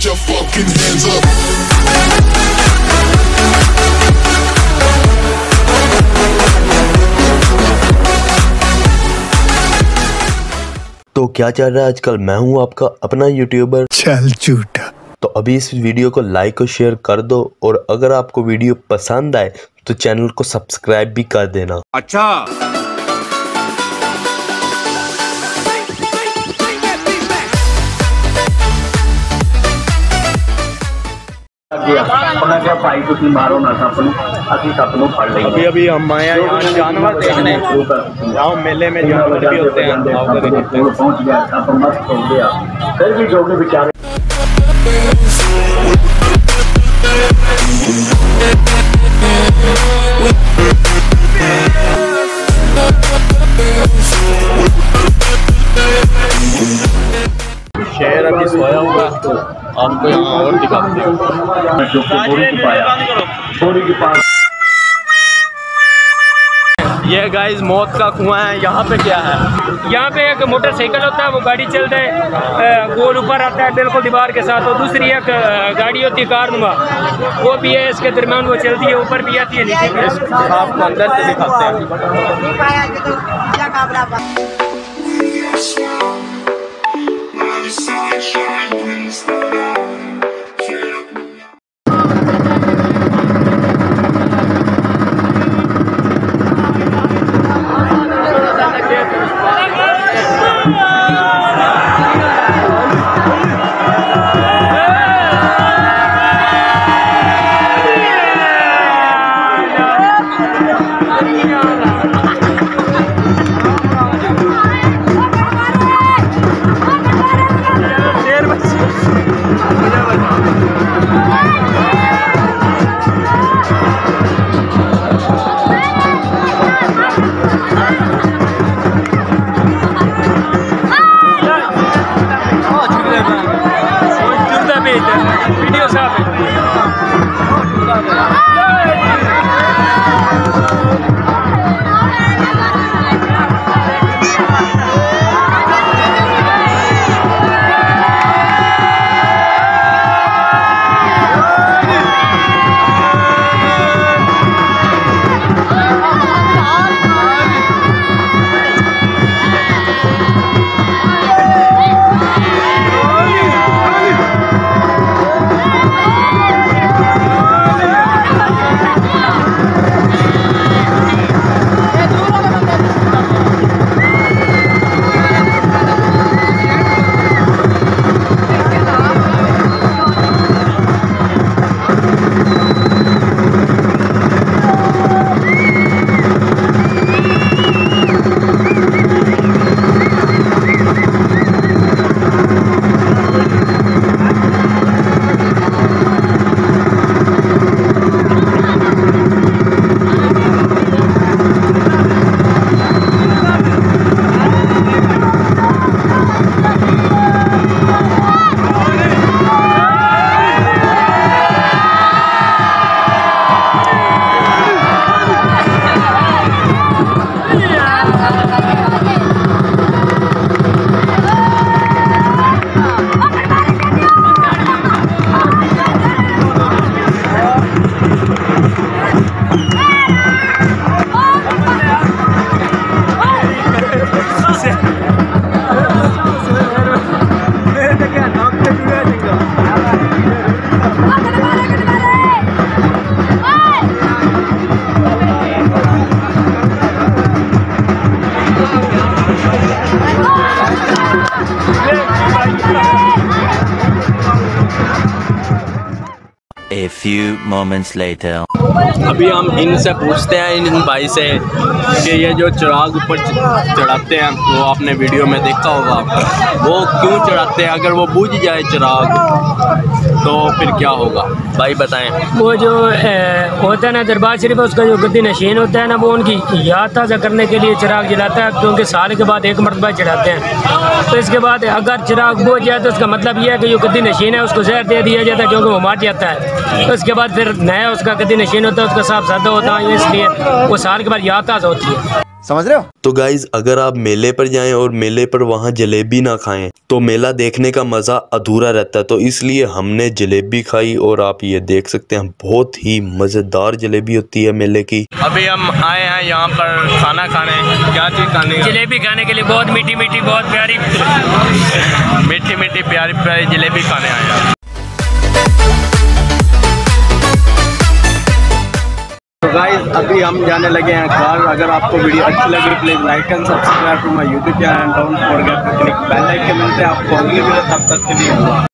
Put your fucking hands up. तो क्या चल रहा है आजकल? मैं हूँ आपका अपना यूट्यूबर चल झूठा। तो अभी इस वीडियो को लाइक और शेयर कर दो और अगर आपको वीडियो पसंद आए तो चैनल को सब्सक्राइब भी कर देना। अच्छा। ਉਹਨਾਂ ਕਿਹਾ ਭਾਈ ਤੁਸੀਂ ਮਾਰੋ ਨਾ ਸੱਪ ਨੂੰ ਅਸੀਂ ਸੱਪ ਨੂੰ ਫੜ ਲਈਏ अभी अभी हम आए हैं यहाँ जानवर देखने यहाँ मेले में जानवर भी होते हैं आओ कभी देखते हैं। ਪਹੁੰਚ ਗਿਆ ਸੱਪ ਮਸਤ ਹੋ ਗਿਆ ਫਿਰ ਵੀ ਜੋਗੇ ਵਿਚਾਰੇ शेर आपको यहाँ और दिखाते हैं पाया बोरी की पास। ये गाइस मौत का कुआँ है यहाँ पे क्या है? यहाँ पे एक मोटरसाइकिल होता है वो गाड़ी चलता है गोल ऊपर आता है बिल्कुल दीवार के साथ और दूसरी एक गाड़ी होती है कार नुमा वो भी है इसके दरमियान वो चलती है ऊपर भी आती है नीचे भी आपको अंदर से दिखाते हैं? the sunshine brings the dawn. A few moments later. अभी हम इनसे पूछते हैं इन भाई से कि ये जो चिराग ऊपर चढ़ाते हैं वो आपने वीडियो में देखा होगा वो क्यों चढ़ाते हैं? अगर वो बुझ जाए चिराग तो फिर क्या होगा? भाई बताएँ। वो जो अ, होता है ना दरबार शरीफ उसका जो गद्दी नशीन होता है ना वो उनकी याद ताज़ा करने के लिए चिराग जलाता है क्योंकि साल के बाद एक मरतबा चढ़ाते हैं। तो इसके बाद अगर चिराग बुझ जाए तो उसका मतलब यह है कि जो गद्दी नशीन है उसको जहर दे दिया जाता है क्योंकि वो मार जाता है। तो उसके बाद फिर नया उसका गद्दी नशीन होता है उसका साफ़ सादा होता है इसलिए वो साल के बाद याद ताज़ा होती है। समझ रहे हो? तो गाइज़ अगर आप मेले पर जाएँ और मेले पर वहाँ जलेबी ना खाएँ तो मेला देखने का मज़ा अधूरा रहता है। तो इसलिए हमने जलेबी खाई और आप ये देख सकते हैं बहुत ही मज़ेदार जलेबी होती है मेले की। अभी हम आए हैं यहाँ पर खाना खाने। क्या चीज़ खाने जलेबी खाने के लिए बहुत मीठी मीठी बहुत प्यारी। मीठी मीठी प्यारी प्यारी जलेबी खाने आए हैं। तो गाइस अभी हम जाने लगे हैं घर अगर आपको वीडियो अच्छी लगी please like and subscribe to my YouTube channel download forget click bell के मिलते हैं आपको अगली वीडियो तब तक के लिए।